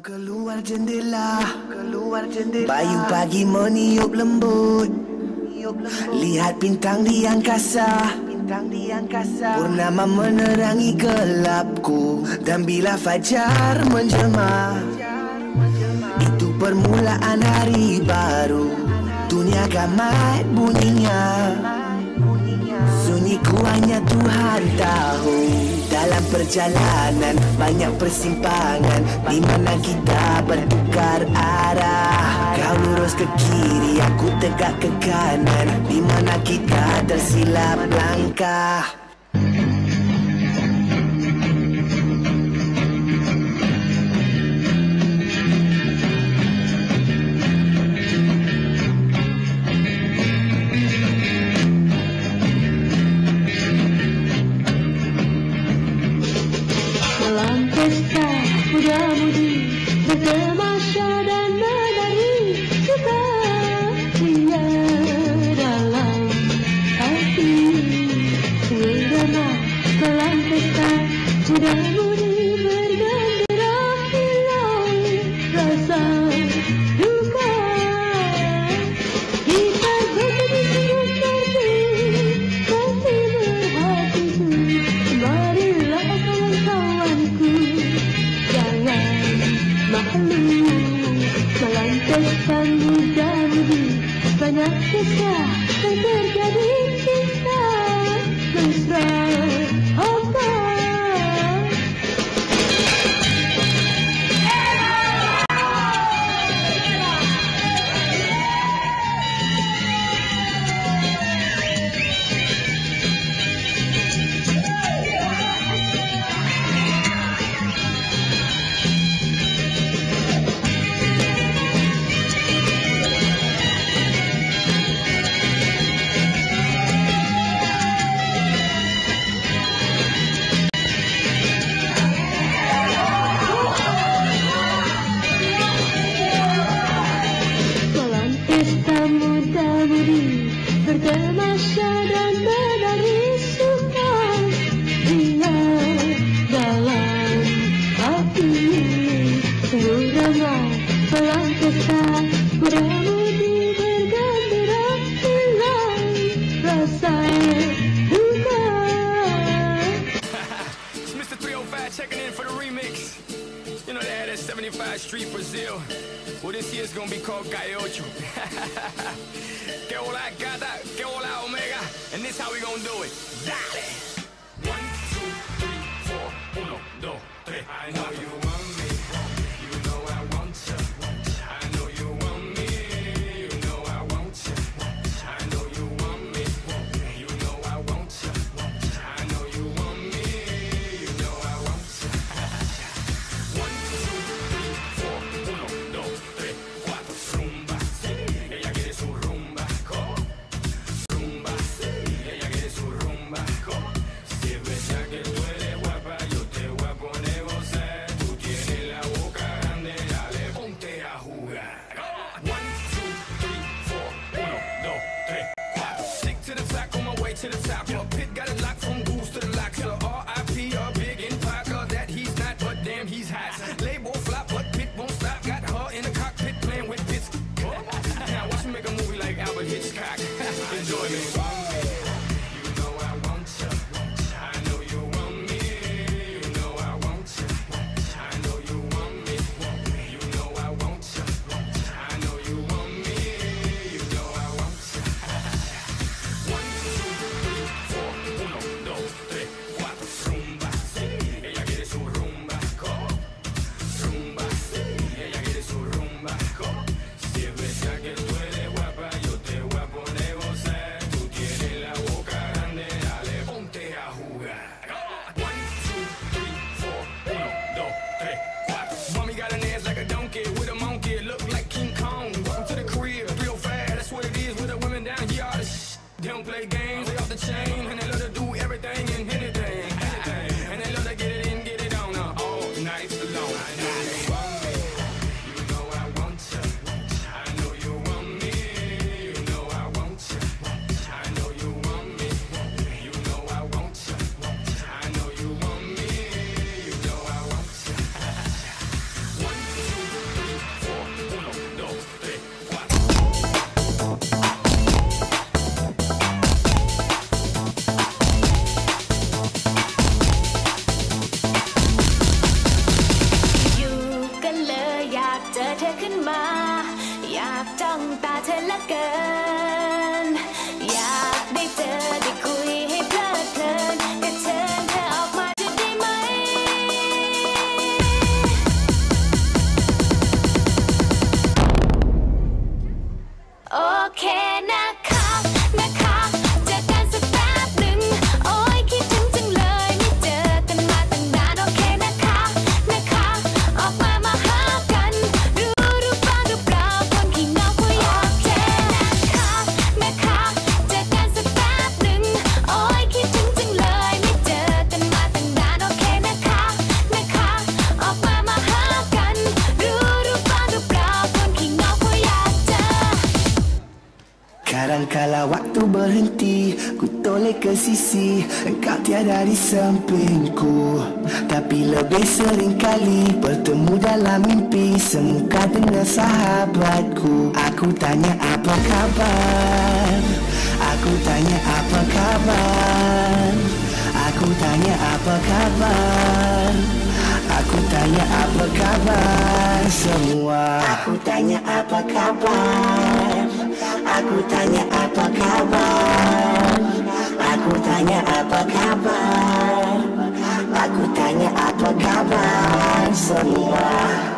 keluar jendela keluar jendela. Bayu pagi meniup lembut. Lihat bintang di angkasa. Bintang di angkasa. Purnama menerangi gelapku. Dan bila fajar menjelma itu permulaan hari baru. Dunia gamai bunyinya sunyi ku hanya Tuhan tahu. Dalam perjalanan banyak persimpangan. Di mana kita bertukar arah. Kau lurus ke kiri aku tegak ke kanan. Di mana kita tersilap langkah. ونفسك فترجع بك تنسى It's Mr. 305 checking in for the remix. You know they had that 75 Street Brazil. Well, this year year's gonna be called Gaiocho. que hola gata, que hola omega, and this how we gonna do it. One, two, three, four, uno, dos, tres. I. They don't play games, they off the chain, and they love to ากจ้องตาเธอละเกิน Kalau waktu berhenti, ku toleh ke sisi. Engkau tiada di sampingku. Tapi lebih sering kali bertemu dalam mimpi. Semuka dengan sahabatku. Aku tanya apa khabar? Aku tanya apa khabar? Aku tanya apa khabar? Aku tanya apa khabar semua? Aku tanya apa khabar? Aku tanya apa kabar Aku tanya apa kabar Aku tanya apa kabar Semua?